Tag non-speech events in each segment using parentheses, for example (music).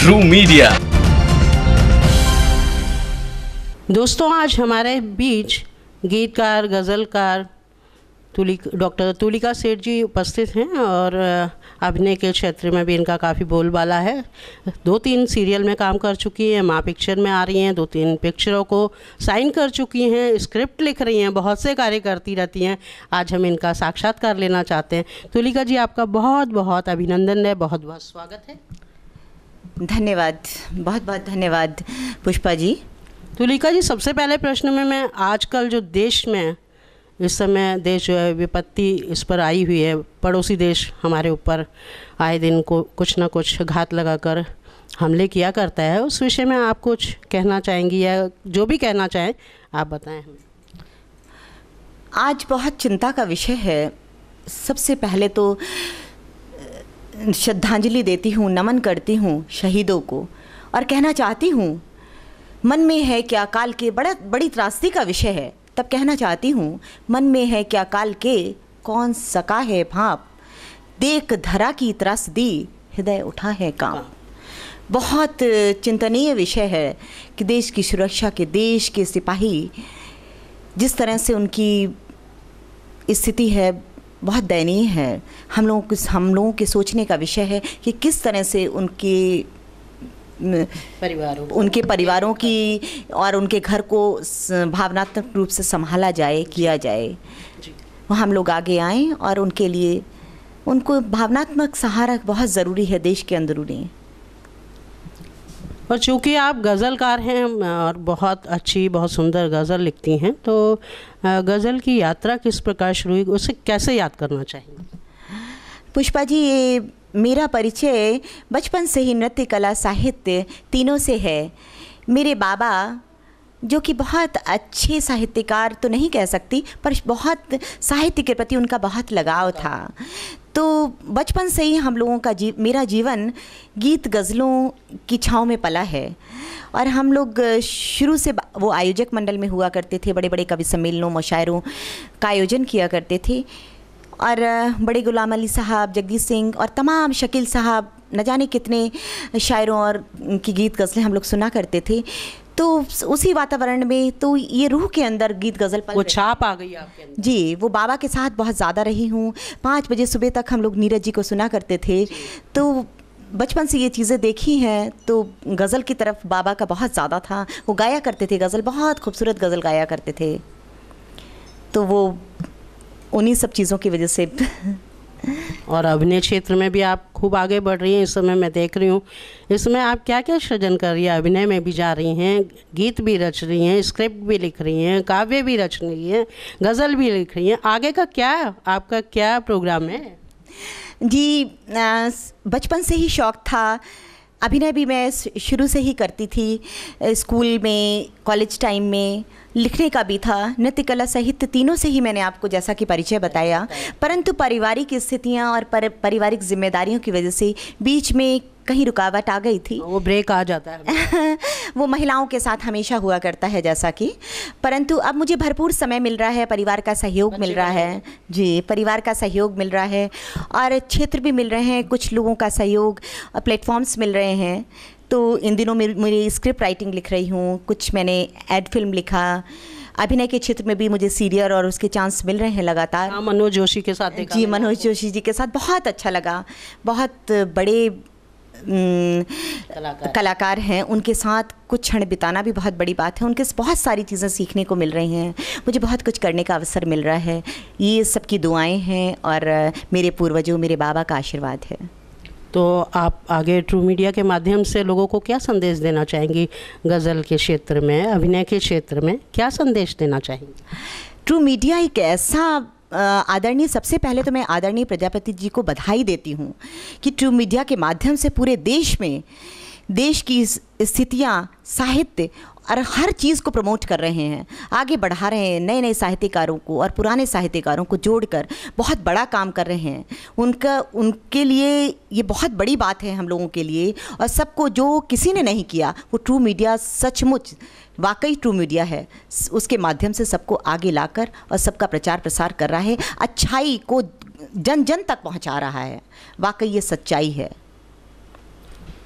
True media दोस्तों, आज हमारे बीच गीतकार, गज़लकार तुलिक, डॉक्टर तुलिका सेठ जी उपस्थित हैं और अभिनय के क्षेत्र में भी इनका काफ़ी बोलबाला है। दो तीन सीरियल में काम कर चुकी हैं, माँ पिक्चर में आ रही हैं, दो तीन पिक्चरों को साइन कर चुकी हैं, स्क्रिप्ट लिख रही हैं, बहुत से कार्य करती रहती हैं। आज हम इनका साक्षात्कार लेना चाहते हैं। तुलिका जी, आपका बहुत बहुत अभिनंदन है बहुत बहुत स्वागत है। धन्यवाद बहुत बहुत धन्यवाद पुष्पा जी। तुलिका जी सबसे पहले प्रश्न में मैं आजकल जो देश में इस समय देश जो है विपत्ति इस पर आई हुई है पड़ोसी देश हमारे ऊपर आए दिन को कुछ ना कुछ घात लगाकर हमले किया करता है उस विषय में आप कुछ कहना चाहेंगी या जो भी कहना चाहें आप बताएँ हमें। आज बहुत चिंता का विषय है। सबसे पहले तो श्रद्धांजलि देती हूँ नमन करती हूँ शहीदों को और कहना चाहती हूँ मन में है क्या काल के बड़ा बड़ी त्रासदी का विषय है? तब कहना चाहती हूँ मन में है क्या काल के कौन सका है भाप देख धरा की त्रस दी हृदय उठा है काम। बहुत चिंतनीय विषय है कि देश की सुरक्षा के देश के सिपाही जिस तरह से उनकी स्थिति है बहुत दयनीय है। हम लोगों को हम लोगों के सोचने का विषय है कि किस तरह से उनके परिवारों उनके परिवारों की और उनके घर को भावनात्मक रूप से संभाला जाए किया जाए। वह हम लोग आगे आएँ और उनके लिए उनको भावनात्मक सहारा बहुत ज़रूरी है देश के अंदरूनी। और चूँकि आप गज़लकार हैं और बहुत अच्छी, बहुत सुंदर गज़ल लिखती हैं तो गज़ल की यात्रा किस प्रकार शुरू हुई, उसे कैसे याद करना चाहिए? पुष्पा जी, ये मेरा परिचय बचपन से ही नृत्य, कला, साहित्य तीनों से है। मेरे बाबा, जो कि बहुत अच्छे साहित्यकार तो नहीं कह सकती, पर बहुत साहित्य के प्रति उनका बहुत लगाव था। तो बचपन से ही हम लोगों का जी, मेरा जीवन गीत गज़लों की छाँव में पला है। और हम लोग शुरू से वो आयोजक मंडल में हुआ करते थे बड़े बड़े कवि सम्मेलनों, मुशायरों का आयोजन किया करते थे। और बड़े गुलाम अली साहब, जगदीश सिंह और तमाम शकील साहब, न जाने कितने शायरों और की गीत गज़लें हम लोग सुना करते थे। तो उसी वातावरण में तो ये रूह के अंदर गीत गज़ल वो छाप आ गई आपके अंदर। जी वो बाबा के साथ बहुत ज़्यादा रही हूँ। पाँच बजे सुबह तक हम लोग नीरज जी को सुना करते थे। तो बचपन से ये चीज़ें देखी हैं तो गज़ल की तरफ़ बाबा का बहुत ज़्यादा था। वो गाया करते थे गज़ल बहुत खूबसूरत गज़ल गाया करते थे। तो वो उन्हीं सब चीज़ों की वजह से और अभिनय क्षेत्र में भी आप खूब आगे बढ़ रही हैं। इस समय मैं देख रही हूँ। इसमें आप क्या क्या सृजन कर रही हैं? अभिनय में भी जा रही हैं, गीत भी रच रही हैं, स्क्रिप्ट भी लिख रही हैं, काव्य भी रच रही हैं, गज़ल भी लिख रही हैं। आगे का क्या, आपका क्या प्रोग्राम है? जी बचपन से ही शौक़ था। अभिनय भी मैं शुरू से ही करती थी स्कूल में कॉलेज टाइम में लिखने का भी था नृत्य कला साहित्य तीनों से ही मैंने आपको जैसा कि परिचय बताया। परंतु पारिवारिक स्थितियाँ और पर, पारिवारिक जिम्मेदारियों की वजह से बीच में कहीं रुकावट आ गई थी। वो ब्रेक आ जाता है। (laughs) वो महिलाओं के साथ हमेशा हुआ करता है जैसा कि। परंतु अब मुझे भरपूर समय मिल रहा है परिवार का सहयोग मिल रहा है। जी परिवार का सहयोग मिल रहा है और क्षेत्र भी मिल रहे हैं कुछ लोगों का सहयोग प्लेटफॉर्म्स मिल रहे हैं। तो इन दिनों मेरी स्क्रिप्ट राइटिंग लिख रही हूँ कुछ मैंने एड फ़िल्म लिखा अभिनय के क्षेत्र में भी मुझे सीरियल और उसके चांस मिल रहे हैं लगातार। हाँ, मनोज जोशी के साथ जी मनोज जोशी जी के साथ बहुत अच्छा लगा बहुत बड़े कलाकार।, कलाकार हैं उनके साथ कुछ क्षण बिताना भी बहुत बड़ी बात है। उनके बहुत सारी चीज़ें सीखने को मिल रही हैं। मुझे बहुत कुछ करने का अवसर मिल रहा है। ये सबकी दुआएँ हैं और मेरे पूर्वजों मेरे बाबा का आशीर्वाद है। तो आप आगे ट्रू मीडिया के माध्यम से लोगों को क्या संदेश देना चाहेंगी? गज़ल के क्षेत्र में अभिनय के क्षेत्र में क्या संदेश देना चाहेंगी? ट्रू मीडिया एक ऐसा आदरणीय, सबसे पहले तो मैं आदरणीय प्रजापति जी को बधाई देती हूँ कि ट्रू मीडिया के माध्यम से पूरे देश में, देश की स्थितियाँ, साहित्य और हर चीज़ को प्रमोट कर रहे हैं, आगे बढ़ा रहे हैं नए नए साहित्यकारों को और पुराने साहित्यकारों को जोड़कर बहुत बड़ा काम कर रहे हैं। उनका, उनके लिए ये बहुत बड़ी बात है हम लोगों के लिए और सबको जो किसी ने नहीं किया, वो ट्रू मीडिया सचमुच, वाकई ट्रू मीडिया है। उसके माध्यम से सबको आगे लाकर और सबका प्रचार प्रसार कर रहा है। अच्छाई को जन जन तक पहुँचा रहा है। वाकई ये सच्चाई है।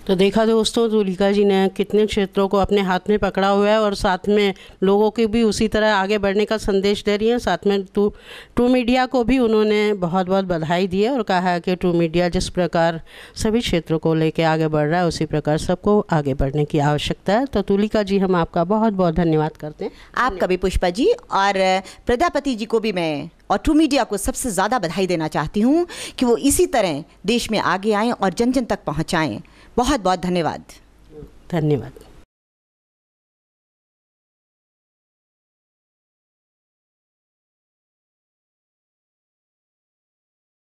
तो देखा दोस्तों तुलिका जी ने कितने क्षेत्रों को अपने हाथ में पकड़ा हुआ है और साथ में लोगों की भी उसी तरह आगे बढ़ने का संदेश दे रही हैं। साथ में टू टू मीडिया को भी उन्होंने बहुत बहुत बधाई दी है और कहा है कि टू मीडिया जिस प्रकार सभी क्षेत्रों को लेकर आगे बढ़ रहा है, उसी प्रकार सबको आगे बढ़ने की आवश्यकता है। तो तुलिका जी, हम आपका बहुत बहुत धन्यवाद करते हैं। आपका भी पुष्पा जी और प्रजापति जी को भी मैं और ट्रू मीडिया को सबसे ज़्यादा बधाई देना चाहती हूँ कि वो इसी तरह देश में आगे आएँ और जन जन तक पहुँचाएँ। बहुत बहुत धन्यवाद। धन्यवाद।